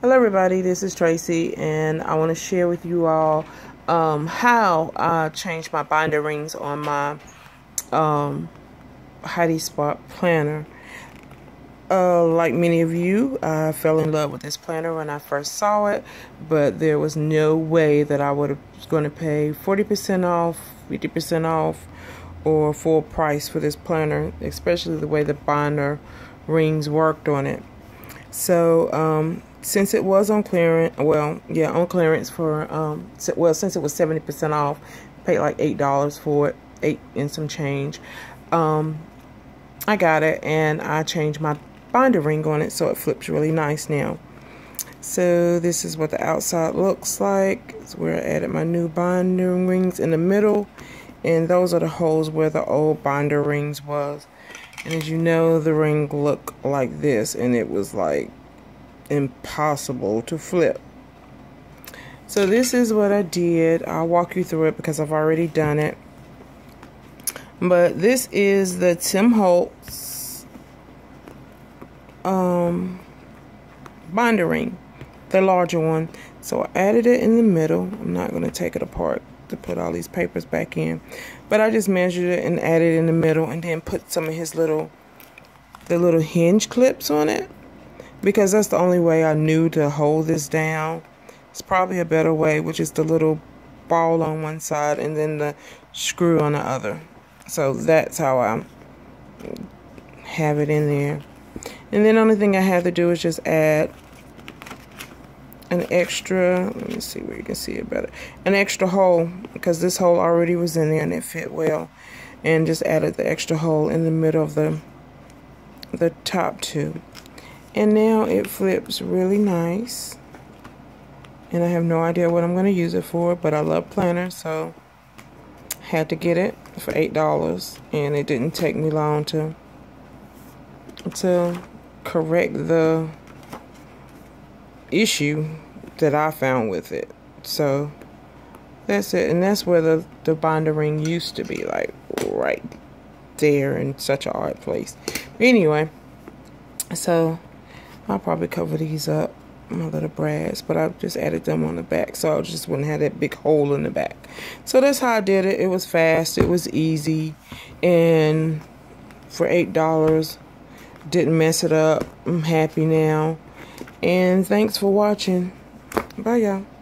Hello everybody, this is Tracy and I want to share with you all um, how I changed my binder rings on my um, Heidi Swapp planner. Uh, like many of you, I fell in love with this planner when I first saw it, but there was no way that I would have going to pay 40% off, 50% off, or full price for this planner, especially the way the binder rings worked on it. So, um, since it was on clearance, well, yeah, on clearance for, um, well, since it was 70% off, paid like $8 for it, 8 and some change. Um, I got it and I changed my binder ring on it so it flips really nice now. So this is what the outside looks like. It's where I added my new binder rings in the middle. And those are the holes where the old binder rings was. And as you know, the ring looked like this. And it was like impossible to flip. So this is what I did. I'll walk you through it because I've already done it. But this is the Tim Holtz um, binder ring, the larger one. So I added it in the middle. I'm not going to take it apart to put all these papers back in. But I just measured it and added in the middle and then put some of his little the little hinge clips on it because that's the only way I knew to hold this down. It's probably a better way, which is the little ball on one side and then the screw on the other. So that's how I have it in there. And then the only thing I have to do is just add an extra, let me see where you can see it better, an extra hole because this hole already was in there and it fit well. And just added the extra hole in the middle of the the top two. And now it flips really nice. And I have no idea what I'm going to use it for, but I love planners, so had to get it for $8. And it didn't take me long to, to correct the issue that I found with it. So that's it. And that's where the, the binder ring used to be, like right there in such an odd place. Anyway, so I'll probably cover these up, my little brads, but I've just added them on the back so I just wouldn't have that big hole in the back. So that's how I did it. It was fast, it was easy, and for $8, didn't mess it up. I'm happy now. And thanks for watching. Bye, y'all.